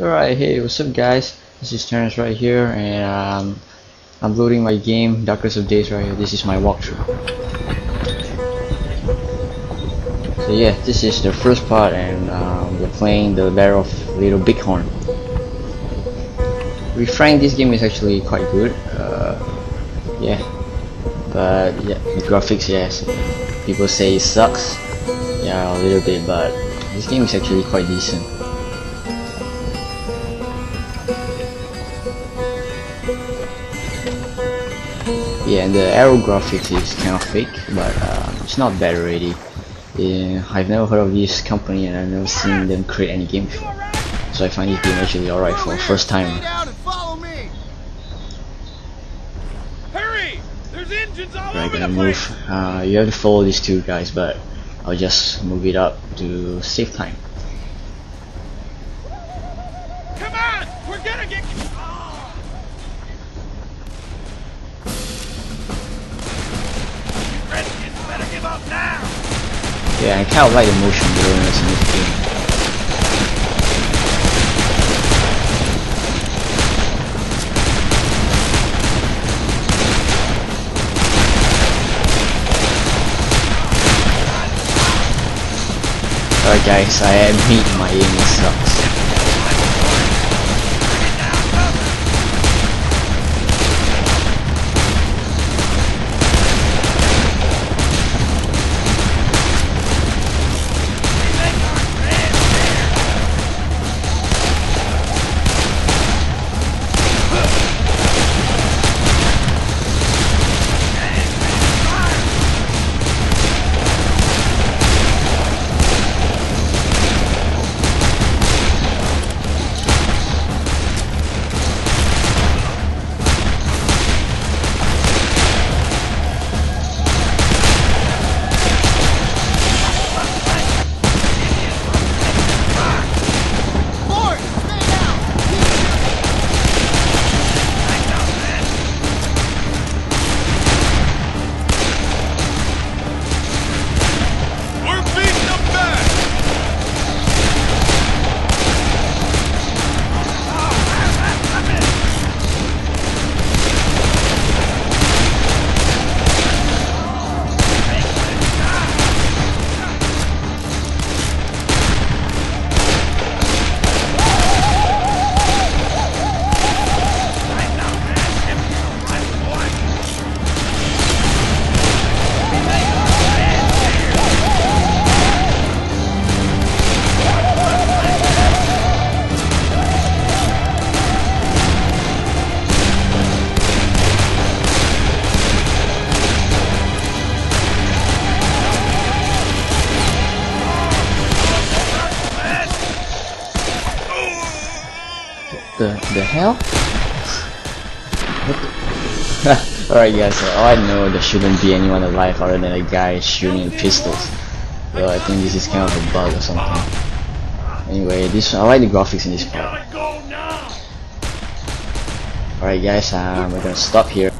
Alright, hey, what's up guys? This is Terence right here and um, I'm loading my game, Darkest of Days right here. This is my walkthrough. So yeah, this is the first part and um, we're playing the Lair of Little Bighorn. Refrain this game is actually quite good. Uh, yeah, but yeah, the graphics yes, people say it sucks. Yeah, a little bit, but this game is actually quite decent. Yeah and the arrow graphics is kind of fake but uh, it's not bad already yeah, I've never heard of this company and I've never seen them create any game before. So I find this game actually alright for the first time. Right gonna move. Uh, you have to follow these two guys but I'll just move it up to save time. Come on! We're gonna get Yeah, I kind of like the motion blurriness in this game. Alright guys, I admit my aim sucks. The the hell? Alright guys, so all I know there shouldn't be anyone alive other than a guy shooting pistols. So I think this is kind of a bug or something. Anyway, this I like the graphics in this part. Alright guys, um, we're gonna stop here.